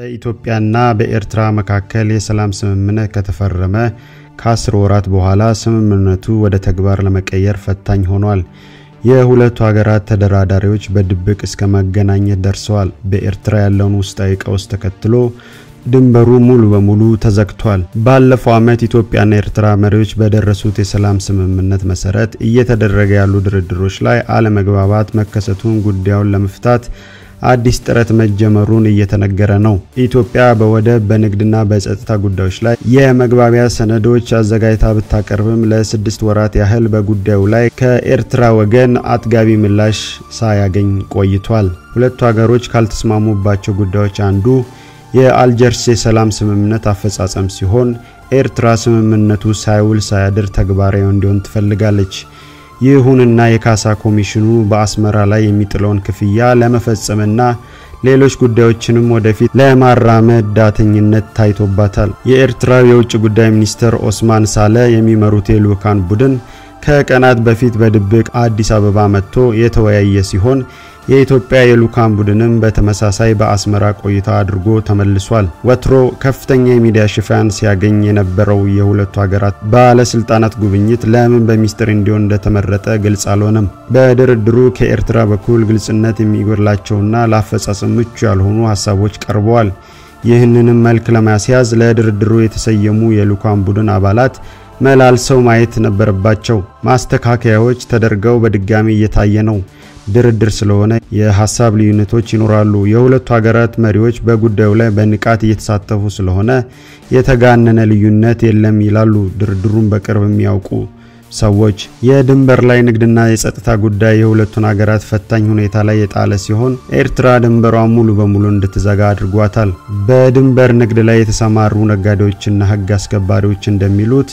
በኢትዮጵያና በኤርትራ መካከል የሰላም ስምምነት ከተፈረመ ከአስር ወራት በኋላ ስምምነቱ ወደ ተግባር ለመቀየር ፈታኝ ሆኗል። የሁለቱ ሀገራት ተደራዳሪዎች በድብቅ እስከ መገናኘት ደርሰዋል። በኤርትራ ያለውን ውስጣዊ ቀውስ ተከትሎ ድንበሩ ሙሉ በሙሉ ተዘግቷል። ባለፈው ዓመት ኢትዮጵያና ኤርትራ መሪዎች በደረሱት የሰላም ስምምነት መሰረት እየተደረገ ያሉ ድርድሮች ላይ አለመግባባት መከሰቱን ጉዳዩን ለመፍታት አዲስ ጥረት መጀመሩን እየተነገረ ነው። ኢትዮጵያ በወደብ በንግድና በጸጥታ ጉዳዮች ላይ የመግባቢያ ሰነዶች አዘጋጅታ ብታቀርብም ለስድስት ወራት ያህል በጉዳዩ ላይ ከኤርትራ ወገን አጥጋቢ ምላሽ ሳያገኝ ቆይቷል። ሁለቱ ሀገሮች ካልተስማሙባቸው ጉዳዮች አንዱ የአልጀርስ የሰላም ስምምነት አፈጻጸም ሲሆን ኤርትራ ስምምነቱ ሳይውል ሳያድር ተግባራዊ እንዲሆን ትፈልጋለች። ይሁንና የካሳ ኮሚሽኑ በአስመራ ላይ የሚጥለውን ክፍያ ለመፈጸምና ሌሎች ጉዳዮችንም ወደፊት ለማራመድ ዳተኝነት ታይቶባታል። የኤርትራው የውጭ ጉዳይ ሚኒስትር ኦስማን ሳለ የሚመሩት የልዑካን ቡድን ከቀናት በፊት በድብቅ አዲስ አበባ መጥቶ የተወያየ ሲሆን የኢትዮጵያ የልዑካን ቡድንም በተመሳሳይ በአስመራ ቆይታ አድርጎ ተመልሷል። ወትሮ ከፍተኛ የሚዲያ ሽፋን ሲያገኝ የነበረው የሁለቱ ሀገራት ባለስልጣናት ጉብኝት ለምን በሚስጥር እንዲሆን እንደተመረጠ ግልጽ አልሆነም። በድርድሩ ከኤርትራ በኩል ግልጽነት የሚጎድላቸውና ለአፈጻጸም ምቹ ያልሆኑ ሀሳቦች ቀርበዋል። ይህንንም መልክ ለማስያዝ ለድርድሩ የተሰየሙ የልዑካን ቡድን አባላት መላልሰው ማየት ነበረባቸው። ማስተካከያዎች ተደርገው በድጋሚ እየታየ ነው። ድርድር ስለሆነ የሀሳብ ልዩነቶች ይኖራሉ። የሁለቱ ሀገራት መሪዎች በጉዳዩ ላይ በንቃት እየተሳተፉ ስለሆነ የተጋነነ ልዩነት የለም ይላሉ ድርድሩን በቅርብ የሚያውቁ ሰዎች። የድንበር ላይ ንግድና የጸጥታ ጉዳይ የሁለቱን ሀገራት ፈታኝ ሁኔታ ላይ የጣለ ሲሆን ኤርትራ ድንበሯን ሙሉ በሙሉ እንድትዘጋ አድርጓታል። በድንበር ንግድ ላይ የተሰማሩ ነጋዴዎችና ሕግ አስከባሪዎች እንደሚሉት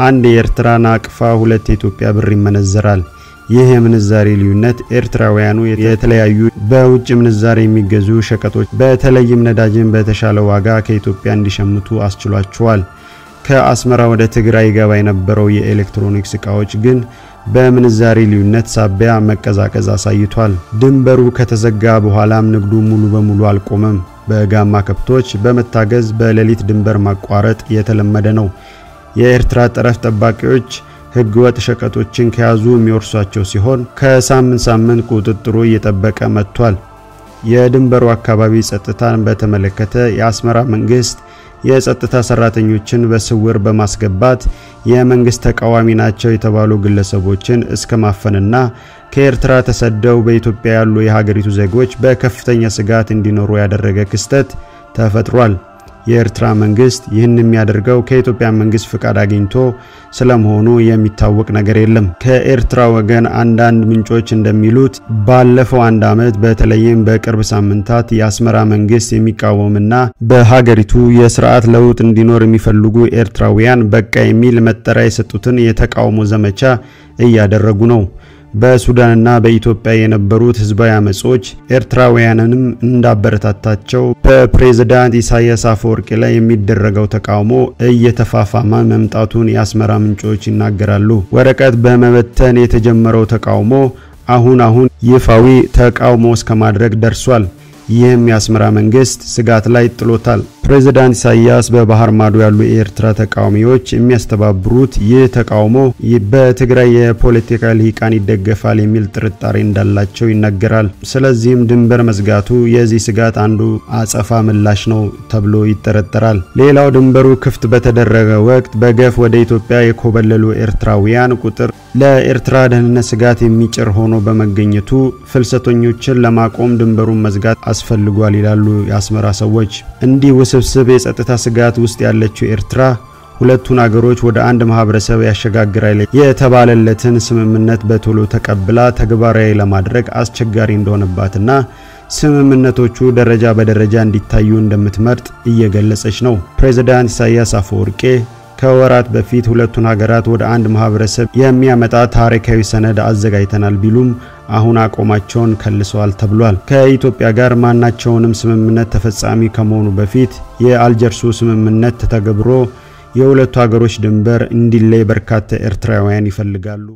አንድ የኤርትራ ናቅፋ ሁለት የኢትዮጵያ ብር ይመነዘራል። ይህ የምንዛሬ ልዩነት ኤርትራውያኑ የተለያዩ በውጭ ምንዛሬ የሚገዙ ሸቀጦች በተለይም ነዳጅን በተሻለ ዋጋ ከኢትዮጵያ እንዲሸምቱ አስችሏቸዋል። ከአስመራ ወደ ትግራይ ይገባ የነበረው የኤሌክትሮኒክስ ዕቃዎች ግን በምንዛሬ ልዩነት ሳቢያ መቀዛቀዝ አሳይቷል። ድንበሩ ከተዘጋ በኋላም ንግዱ ሙሉ በሙሉ አልቆመም። በጋማ ከብቶች በመታገዝ በሌሊት ድንበር ማቋረጥ የተለመደ ነው። የኤርትራ ጠረፍ ጠባቂዎች ህገወጥ ሸቀጦችን ከያዙ የሚወርሷቸው ሲሆን ከሳምንት ሳምንት ቁጥጥሩ እየጠበቀ መጥቷል። የድንበሩ አካባቢ ጸጥታን በተመለከተ የአስመራ መንግስት የጸጥታ ሰራተኞችን በስውር በማስገባት የመንግስት ተቃዋሚ ናቸው የተባሉ ግለሰቦችን እስከ ማፈንና ከኤርትራ ተሰደው በኢትዮጵያ ያሉ የሀገሪቱ ዜጎች በከፍተኛ ስጋት እንዲኖሩ ያደረገ ክስተት ተፈጥሯል። የኤርትራ መንግስት ይህን የሚያደርገው ከኢትዮጵያ መንግስት ፍቃድ አግኝቶ ስለመሆኑ የሚታወቅ ነገር የለም። ከኤርትራ ወገን አንዳንድ ምንጮች እንደሚሉት ባለፈው አንድ ዓመት በተለይም በቅርብ ሳምንታት የአስመራ መንግስት የሚቃወምና በሀገሪቱ የስርዓት ለውጥ እንዲኖር የሚፈልጉ ኤርትራውያን በቃ የሚል መጠሪያ የሰጡትን የተቃውሞ ዘመቻ እያደረጉ ነው። በሱዳንና በኢትዮጵያ የነበሩት ህዝባዊ አመጾች ኤርትራውያንንም እንዳበረታታቸው በፕሬዝዳንት ኢሳያስ አፈወርቂ ላይ የሚደረገው ተቃውሞ እየተፋፋመ መምጣቱን የአስመራ ምንጮች ይናገራሉ። ወረቀት በመበተን የተጀመረው ተቃውሞ አሁን አሁን ይፋዊ ተቃውሞ እስከ ማድረግ ደርሷል። ይህም የአስመራ መንግስት ስጋት ላይ ጥሎታል። ፕሬዝዳንት ኢሳያስ በባህር ማዶ ያሉ የኤርትራ ተቃዋሚዎች የሚያስተባብሩት ይህ ተቃውሞ በትግራይ የፖለቲካ ልሂቃን ይደገፋል የሚል ጥርጣሬ እንዳላቸው ይነገራል። ስለዚህም ድንበር መዝጋቱ የዚህ ስጋት አንዱ አጸፋ ምላሽ ነው ተብሎ ይጠረጠራል። ሌላው ድንበሩ ክፍት በተደረገ ወቅት በገፍ ወደ ኢትዮጵያ የኮበለሉ ኤርትራውያን ቁጥር ለኤርትራ ደህንነት ስጋት የሚጭር ሆኖ በመገኘቱ ፍልሰተኞችን ለማቆም ድንበሩን መዝጋት አስፈልጓል ይላሉ የአስመራ ሰዎች። እንዲህ ውስብስብ የጸጥታ ስጋት ውስጥ ያለችው ኤርትራ ሁለቱን አገሮች ወደ አንድ ማህበረሰብ ያሸጋግራል የተባለለትን ስምምነት በቶሎ ተቀብላ ተግባራዊ ለማድረግ አስቸጋሪ እንደሆነባትና ስምምነቶቹ ደረጃ በደረጃ እንዲታዩ እንደምትመርጥ እየገለጸች ነው። ፕሬዝዳንት ኢሳያስ አፈወርቄ ከወራት በፊት ሁለቱን ሀገራት ወደ አንድ ማህበረሰብ የሚያመጣ ታሪካዊ ሰነድ አዘጋጅተናል ቢሉም አሁን አቋማቸውን ከልሰዋል ተብሏል። ከኢትዮጵያ ጋር ማናቸውንም ስምምነት ተፈጻሚ ከመሆኑ በፊት የአልጀርሱ ስምምነት ተተገብሮ የሁለቱ ሀገሮች ድንበር እንዲለይ በርካታ ኤርትራውያን ይፈልጋሉ።